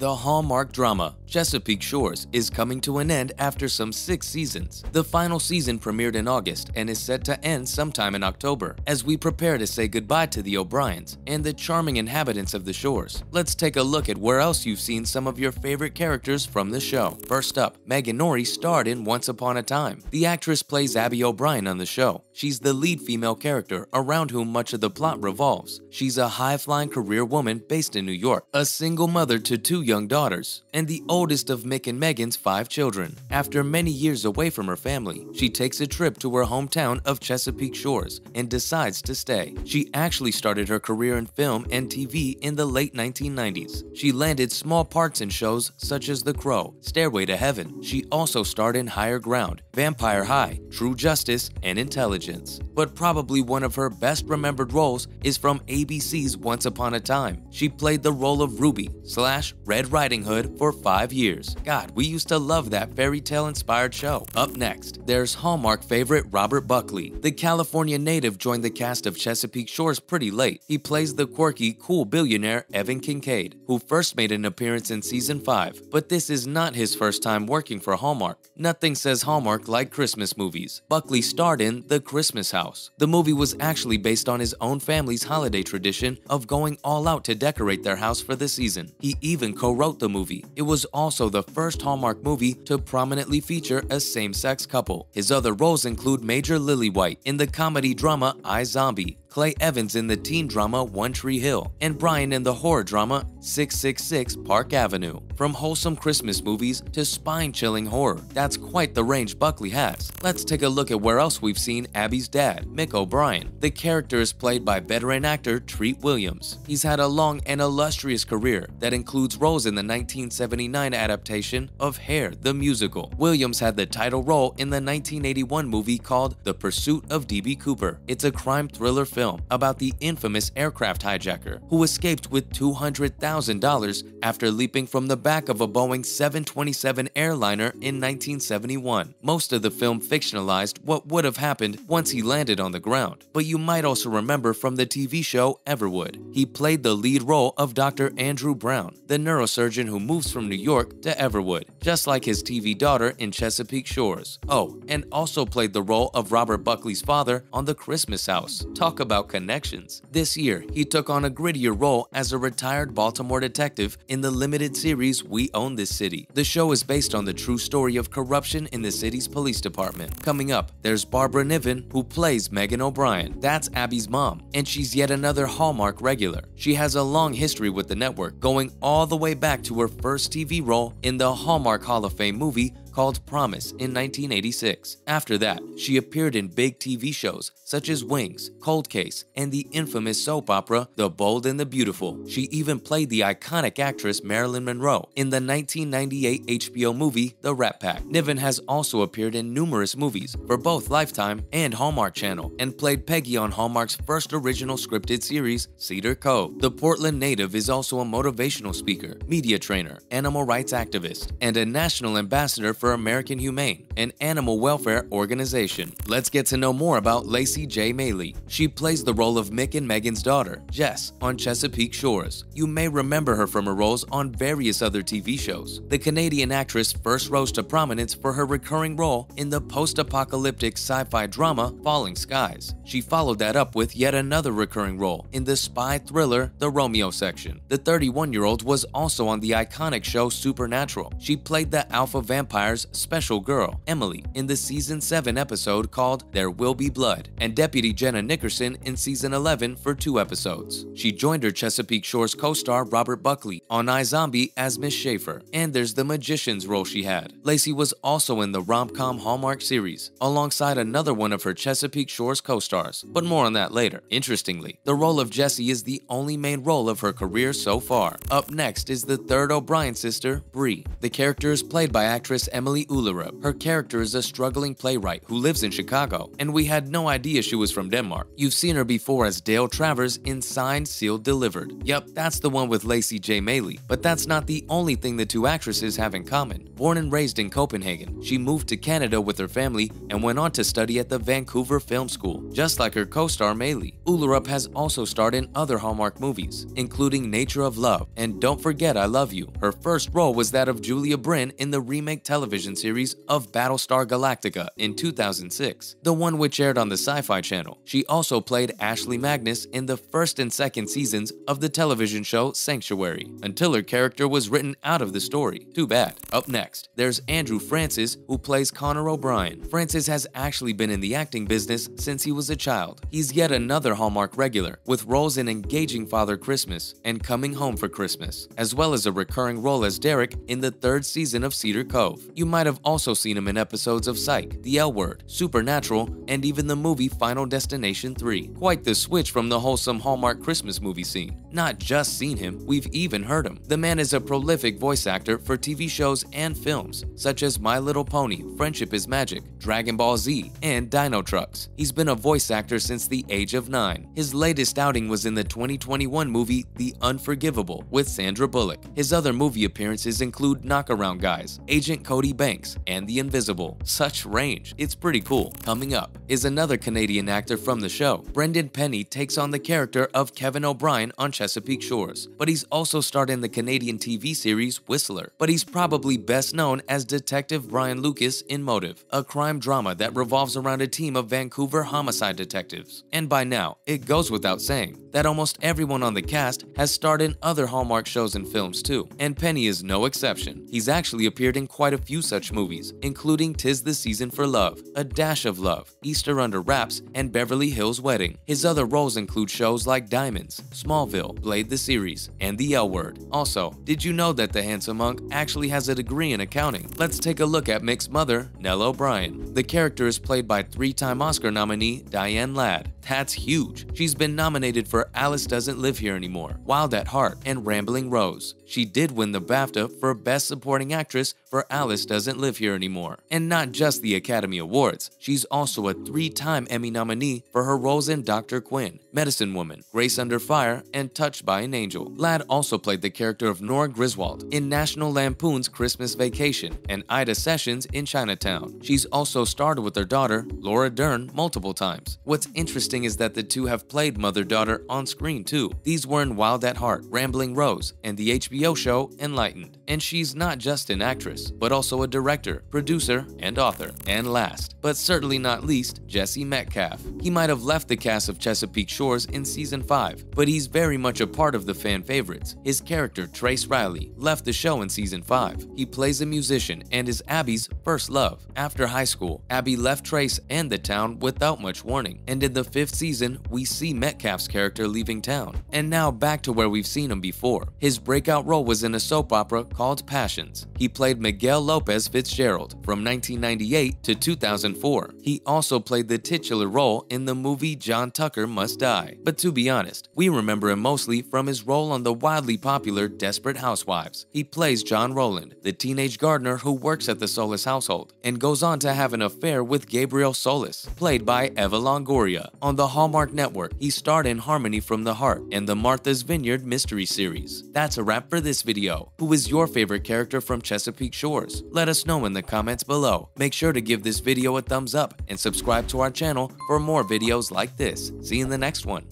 The Hallmark drama Chesapeake Shores is coming to an end after some six seasons. The final season premiered in August and is set to end sometime in October. As we prepare to say goodbye to the O'Briens and the charming inhabitants of the shores, let's take a look at where else you've seen some of your favorite characters from the show. First up, Meghan Ory starred in Once Upon a Time. The actress plays Abby O'Brien on the show. She's the lead female character around whom much of the plot revolves. She's a high-flying career woman based in New York, a single mother to two young daughters, and the oldest of Mick and Megan's five children. After many years away from her family, she takes a trip to her hometown of Chesapeake Shores and decides to stay. She actually started her career in film and TV in the late 1990s. She landed small parts in shows such as The Crow, Stairway to Heaven. She also starred in Higher Ground, Vampire High, True Justice, and Intelligence. But probably one of her best remembered roles is from ABC's Once Upon a Time. She played the role of Ruby slash Red Riding Hood for five years. God, we used to love that fairy tale inspired show. Up next, there's Hallmark favorite Robert Buckley. The California native joined the cast of Chesapeake Shores pretty late. He plays the quirky, cool billionaire Evan Kincaid, who first made an appearance in season 5. But this is not his first time working for Hallmark. Nothing says Hallmark like Christmas movies. Buckley starred in The Christmas House. The movie was actually based on his own family's holiday tradition of going all out to decorate their house for the season. He even co-wrote the movie. It was also the first Hallmark movie to prominently feature a same-sex couple. His other roles include Major Lillywhite in the comedy drama iZombie, Clay Evans in the teen drama One Tree Hill, and Brian in the horror drama 666 Park Avenue. From wholesome Christmas movies to spine-chilling horror, that's quite the range Buckley has. Let's take a look at where else we've seen Abby's dad, Mick O'Brien. The character is played by veteran actor Treat Williams. He's had a long and illustrious career that includes roles in the 1979 adaptation of Hair, the musical. Williams had the title role in the 1981 movie called The Pursuit of D.B. Cooper. It's a crime thriller film film about the infamous aircraft hijacker who escaped with $200,000 after leaping from the back of a Boeing 727 airliner in 1971. Most of the film fictionalized what would have happened once he landed on the ground, but you might also remember from the TV show Everwood. He played the lead role of Dr. Andrew Brown, the neurosurgeon who moves from New York to Everwood, just like his TV daughter in Chesapeake Shores. Oh, and also played the role of Robert Buckley's father on The Christmas House. Talk about about connections. This year, he took on a grittier role as a retired Baltimore detective in the limited series We Own This City. The show is based on the true story of corruption in the city's police department. Coming up, there's Barbara Niven, who plays Megan O'Brien. That's Abby's mom, and she's yet another Hallmark regular. She has a long history with the network, going all the way back to her first TV role in the Hallmark Hall of Fame movie called Promise in 1986. After that, she appeared in big TV shows such as Wings, Cold Case, and the infamous soap opera The Bold and the Beautiful. She even played the iconic actress Marilyn Monroe in the 1998 HBO movie The Rat Pack. Niven has also appeared in numerous movies for both Lifetime and Hallmark Channel and played Peggy on Hallmark's first original scripted series, Cedar Cove. The Portland native is also a motivational speaker, media trainer, animal rights activist, and a national ambassador for American Humane, an animal welfare organization. Let's get to know more about Laci J. Mailey. She plays the role of Mick and Megan's daughter, Jess, on Chesapeake Shores. You may remember her from her roles on various other TV shows. The Canadian actress first rose to prominence for her recurring role in the post-apocalyptic sci-fi drama Falling Skies. She followed that up with yet another recurring role in the spy thriller The Romeo Section. The 31-year-old was also on the iconic show Supernatural. She played the alpha vampire special girl, Emily, in the season 7 episode called There Will Be Blood, and Deputy Jenna Nickerson in season 11 for two episodes. She joined her Chesapeake Shores co-star Robert Buckley on iZombie as Miss Schaefer, and there's the magician's role she had. Laci was also in the rom-com Hallmark series, alongside another one of her Chesapeake Shores co-stars, but more on that later. Interestingly, the role of Jessie is the only main role of her career so far. Up next is the third O'Brien sister, Bree. The character is played by actress Emilie Ullerup. Her character is a struggling playwright who lives in Chicago, and we had no idea she was from Denmark. You've seen her before as Dale Travers in Signed, Sealed, Delivered. Yep, that's the one with Laci J. Mailey. But that's not the only thing the two actresses have in common. Born and raised in Copenhagen, she moved to Canada with her family and went on to study at the Vancouver Film School, just like her co-star Mailey. Ullerup has also starred in other Hallmark movies, including Nature of Love and Don't Forget I Love You. Her first role was that of Julia Bryn in the remake television series of Battlestar Galactica in 2006, the one which aired on the Sci-Fi Channel. She also played Ashley Magnus in the first and second seasons of the television show Sanctuary, until her character was written out of the story. Too bad. Up next, there's Andrew Francis, who plays Connor O'Brien. Francis has actually been in the acting business since he was a child. He's yet another Hallmark regular, with roles in Engaging Father Christmas and Coming Home for Christmas, as well as a recurring role as Derek in the third season of Cedar Cove. You might have also seen him in episodes of Psych, The L Word, Supernatural, and even the movie Final Destination 3. Quite the switch from the wholesome Hallmark Christmas movie scene. Not just seen him, we've even heard him. The man is a prolific voice actor for TV shows and films, such as My Little Pony, Friendship is Magic, Dragon Ball Z, and Dinotrux. He's been a voice actor since the age of nine. His latest outing was in the 2021 movie The Unforgivable with Sandra Bullock. His other movie appearances include Knockaround Guys, Agent Cody Banks, and The Invisible. Such range, it's pretty cool. Coming up is another Canadian actor from the show. Brendan Penny takes on the character of Kevin O'Brien on Chesapeake Shores, but he's also starred in the Canadian TV series Whistler. But he's probably best known as Detective Brian Lucas in Motive, a crime drama that revolves around a team of Vancouver homicide detectives. And by now, it goes without saying that almost everyone on the cast has starred in other Hallmark shows and films too, and Penny is no exception. He's actually appeared in quite a few such movies, including Tis the Season for Love, A Dash of Love, Easter Under Wraps, and Beverly Hills Wedding. His other roles include shows like Diamonds, Smallville, Blade the Series, and The L Word. Also, did you know that the handsome monk actually has a degree in accounting? Let's take a look at Mick's mother, Nell O'Brien. The character is played by three-time Oscar nominee Diane Ladd. That's huge. She's been nominated for Alice Doesn't Live Here Anymore, Wild at Heart, and Rambling Rose. She did win the BAFTA for Best Supporting Actress for Alice Doesn't Live Here Anymore. And not just the Academy Awards, she's also a three-time Emmy nominee for her roles in Dr. Quinn, Medicine Woman, Grace Under Fire, and Touched by an Angel. Ladd also played the character of Nora Griswold in National Lampoon's Christmas Vacation and Ida Sessions in Chinatown. She's also starred with her daughter, Laura Dern, multiple times. What's interesting is that the two have played mother-daughter on screen too. These were in Wild at Heart, Rambling Rose, and the HBO show Enlightened. And she's not just an actress, but also a director, producer, and author. And last, but certainly not least, Jesse Metcalfe. He might have left the cast of Chesapeake Shores in season 5, but he's very much a part of the fan favorites. His character, Trace Riley, left the show in season 5. He plays a musician and is Abby's first love. After high school, Abby left Trace and the town without much warning, and in the fifth season, we see Metcalfe's character leaving town. And now back to where we've seen him before. His breakout role was in a soap opera called Passions. He played Miguel Lopez Fitzgerald from 1998 to 2004. He also played the titular role in the movie John Tucker Must Die. But to be honest, we remember him mostly from his role on the wildly popular Desperate Housewives. He plays John Rowland, the teenage gardener who works at the Solis household, and goes on to have an affair with Gabrielle Solis, played by Eva Longoria. On the Hallmark Network, he starred in Harmony from the Heart and the Martha's Vineyard mystery series. That's a wrap for this video. Who is your favorite character from Chesapeake Shores? Let us know in the comments below. Make sure to give this video a thumbs up and subscribe to our channel for more videos like this. See you in the next one.